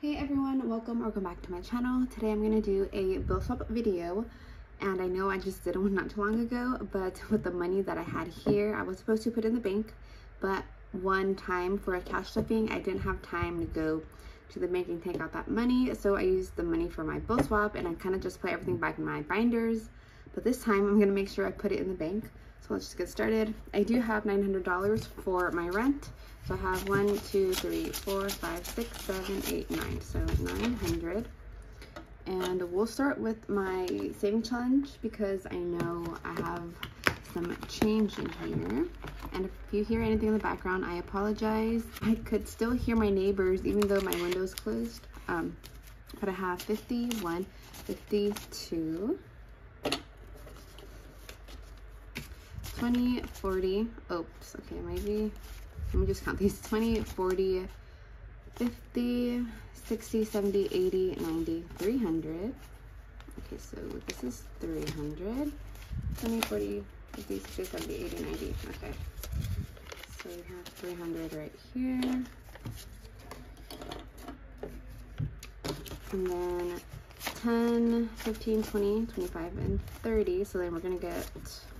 Hey everyone, welcome or welcome back to my channel. Today I'm going to do a bill swap video and I know I just did one not too long ago, but with the money that I had here, I was supposed to put in the bank, but one time for a cash stuffing, I didn't have time to go to the bank and take out that money, so I used the money for my bill swap and I kind of just put everything back in my binders, but this time I'm going to make sure I put it in the bank. So let's just get started. I do have $900 for my rent. So I have one, two, three, four, five, six, seven, eight, nine. So 900. And we'll start with my saving challenge because I know I have some change in here. And if you hear anything in the background, I apologize. I could still hear my neighbors even though my window's closed. Um, but I have 51, 52, 20, 40, oops, okay, maybe, let me just count these, 20, 40, 50, 60, 70, 80, 90, 300. Okay, so this is 300, 20, 40, 50, 60, 70, 80, 90, okay. So we have 300 right here. And then 10, 15, 20, 25, and 30. So then we're gonna get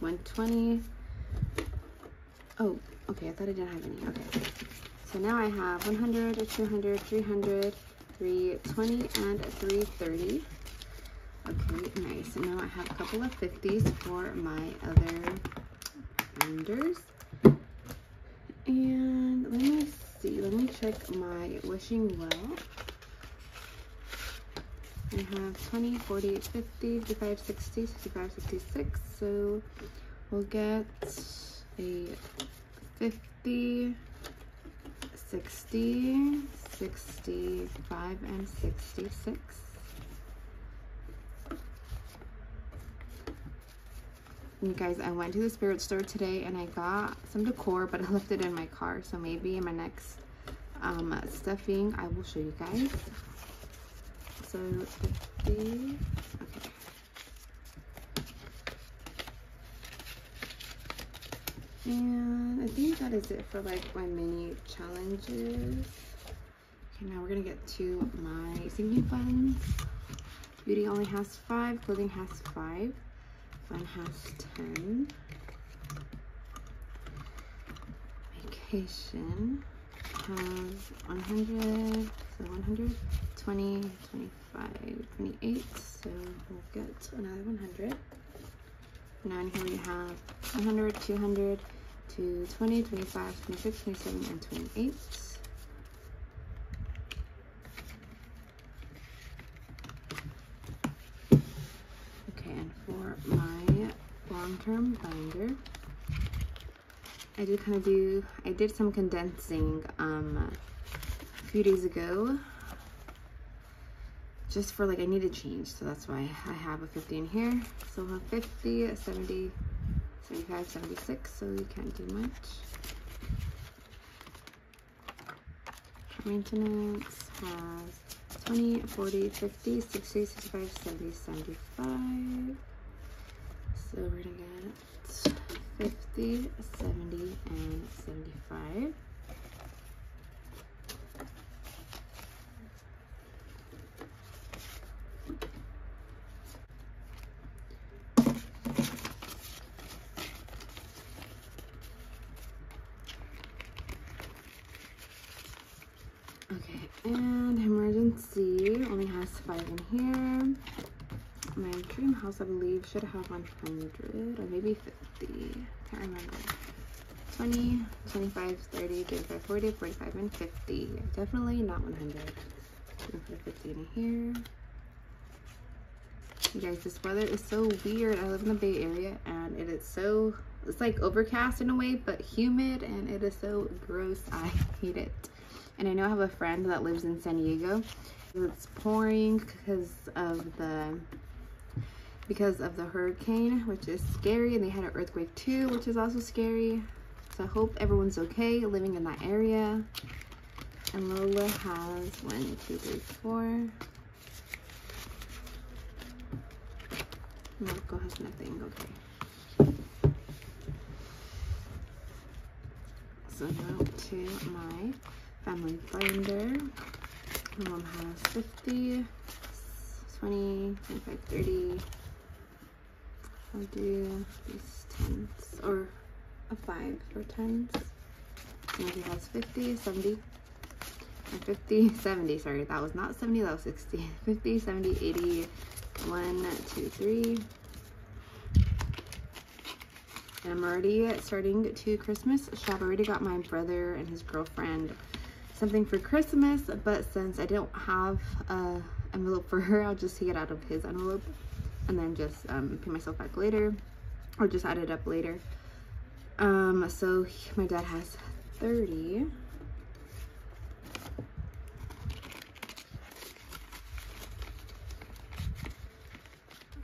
120. Oh, okay, I thought I didn't have any. Okay. So now I have 100, 200, 300, 320, and 330. Okay, nice. And now I have a couple of 50s for my other vendors. And let me see, let me check my wishing well. I have 20, 40, 50, 55, 60, 65, 66. So we'll get a 50, 60, 65, and 66. You guys, I went to the spirit store today and I got some decor, but I left it in my car. So maybe in my next um, stuffing, I will show you guys so 50 okay. And I think that is it for like my mini challenges. Okay now we're gonna get to my sinking funds. Beauty only has five clothing has five. Fun has 10 vacation has 100 so 100 20 25 28 so we'll get another 100 now in here we have 100 200 to 20 25 26 27 and 28 okay and for my long-term binder I did kind of do I did some condensing um few days ago just for like I need to change so that's why I have a 50 in here. So we'll have 50 70 75 76 so you can't do much. Maintenance has 20 40 50 60 65 70 75 so we're gonna get 50 70 and 75 And emergency only has five in here. My dream house, I believe, should have 100 or maybe 50. Can't remember. 20, 25, 30, 35, 40, 45, and 50. Definitely not 100. I'm put a 50 in here. You guys, this weather is so weird. I live in the Bay Area and it is so, it's like overcast in a way, but humid and it is so gross. I hate it. And I know I have a friend that lives in San Diego. It's pouring because of the because of the hurricane, which is scary. And they had an earthquake too, which is also scary. So I hope everyone's okay living in that area. And Lola has one, two, three, four. Marco has nothing, okay. So now to my family binder. My mom has 50, 20, 25, 30. I'll do these tens or a five for tens. And he has 50, 70, and 50, 70. Sorry, that was not 70, that was 60. 50, 70, 80, 1, 2, 3. And I'm already starting to Christmas shop. I already got my brother and his girlfriend something for Christmas, but since I don't have a envelope for her, I'll just take it out of his envelope and then just um, pay myself back later or just add it up later. Um, so my dad has 30.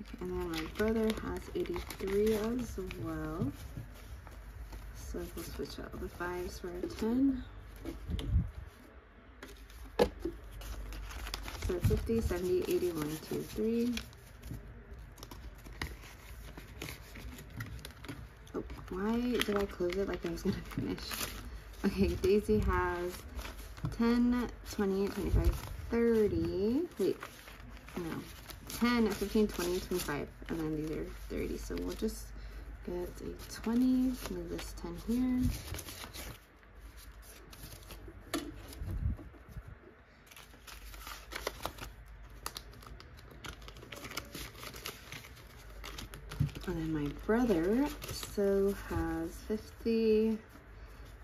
Okay, and then my brother has 83 as well. So we'll switch out the fives for a 10. So 50, 70, 80, 1, 2, 3. Oh, why did I close it like I was gonna finish? Okay, Daisy has 10, 20, 25, 30. Wait, no. 10, 15, 20, 25. And then these are 30. So we'll just get a 20. Move this 10 here. And then my brother so has 50.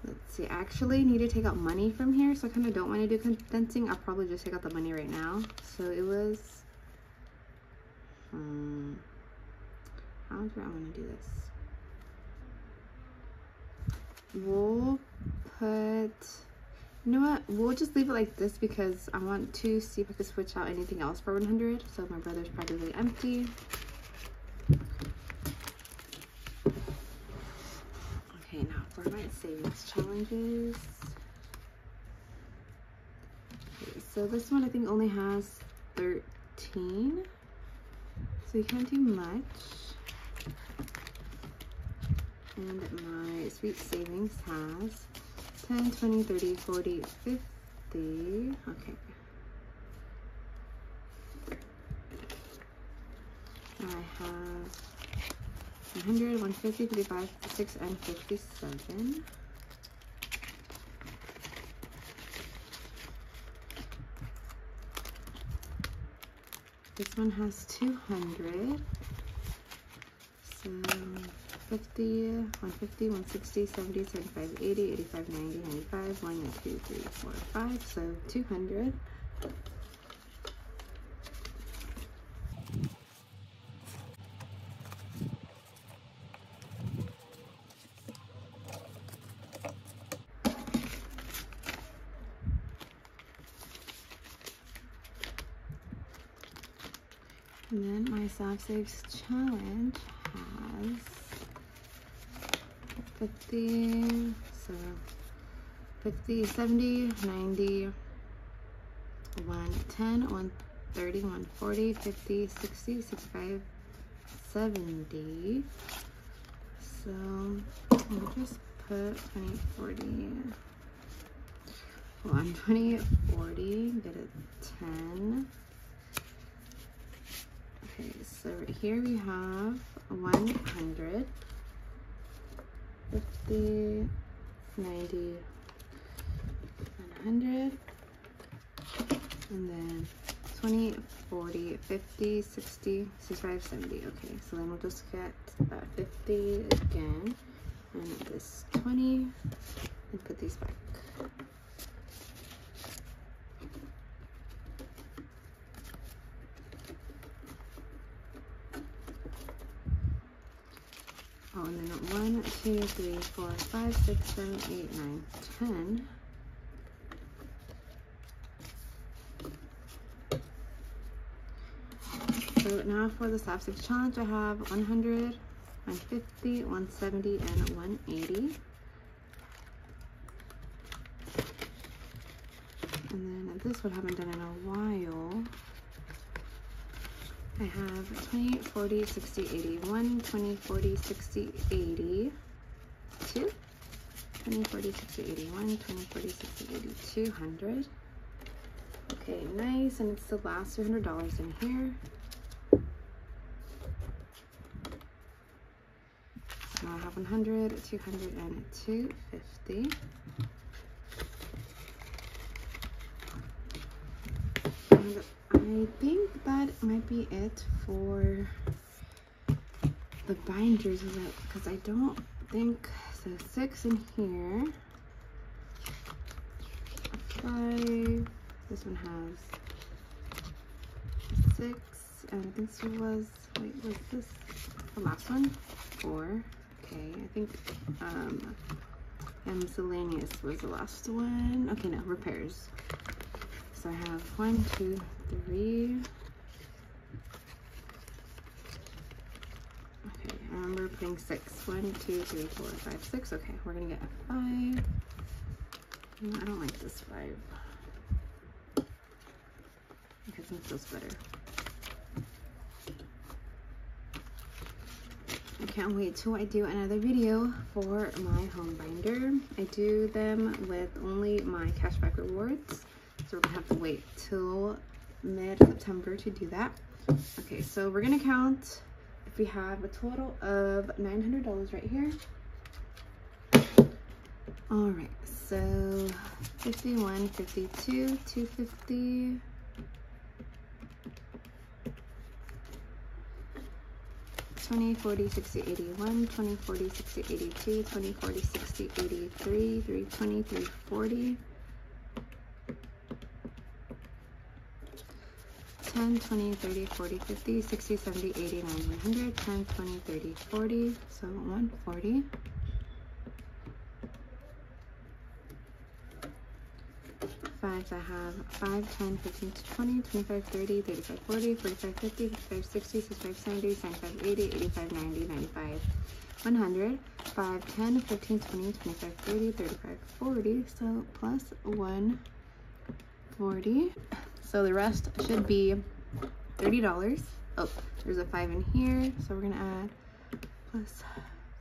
Let's see, I actually need to take out money from here, so I kind of don't want to do condensing. I'll probably just take out the money right now. So it was, um, I want to do this? We'll put, you know what? We'll just leave it like this because I want to see if I can switch out anything else for 100. So my brother's probably empty. Okay, now for my savings challenges. Okay, so this one I think only has 13. So you can't do much. And my sweet savings has 10, 20, 30, 40, 50. Okay. I have 100, 150, 55, 56, and 57. This one has 200. So 50, 150, 160, 70, 75, 80, 85, 90, 95, 1, 2, 3, 4, 5. So 200. And then my Soft Saves challenge has 50, so 50, 70, 90, 110, 130, 140, 50, 60, 65, 70. So we'll just put 20, 40, 120, 40, get a 10. Okay, so right here we have 100, 50, 90, 100, and then 20, 40, 50, 60, 65, 70. Okay, so then we'll just get that 50 again, and this 20, and put these back. And then one, two, three, four, five, six, seven, eight, nine, ten. So now for the Six Challenge, I have 100, 150, 170, and 180. And then this one haven't done in a while. I have 20, 40, 60, 81, 20, 40, 60, 80, 2, 20, 40, 60, 81, 20, 40, 60, 80, 200. Okay, nice. And it's the last $200 in here. Now I have 100, 200, and 250. And I think that might be it for the binders because I don't think so six in here five this one has six and I think this was wait was this the last one? Four okay I think um and miscellaneous was the last one. Okay no repairs. So I have one two three. Okay I remember putting six. One two three four five six. Okay we're gonna get a five. Mm, I don't like this five. Because it feels better. I can't wait till I do another video for my home binder. I do them with only my cashback rewards. So we're gonna have to wait till mid-September to do that. Okay, so we're gonna count if we have a total of $900 right here. All right, so 51, 52, 250, 20, 40, 60, 81, 20, 40, 60, 82, 20, 40, 60, 83, 320, 340, 10, 20, 30, 40, 50, 60, 70, 80, 90, 100, 10, 20, 30, 40, so 140. fives I have 5, 10, 15 to 20, 25, 30, 35, 40, 45, 50, 55, 60, 65, 70, 75, 80, 85, 90, 95, 100, 5, 10, 15, 20, 25, 30, 35, 40, so plus 140. So the rest should be $30. Oh, there's a 5 in here, so we're to add plus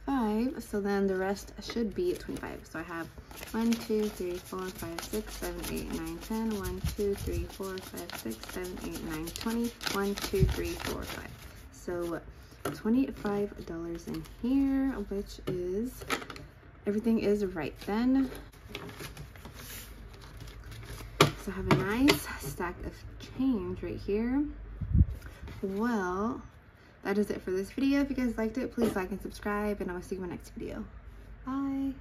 five. So then the rest should be 25 so i have 1 2 3 4 5 6 7 8 9 10 1 2 3 4 5 6 7 8 9 20 1 2 3 4 5 so 25 dollars in here which is everything is right then so i have a nice stack of change right here well that is it for this video. If you guys liked it, please like and subscribe, and I will see you in my next video. Bye.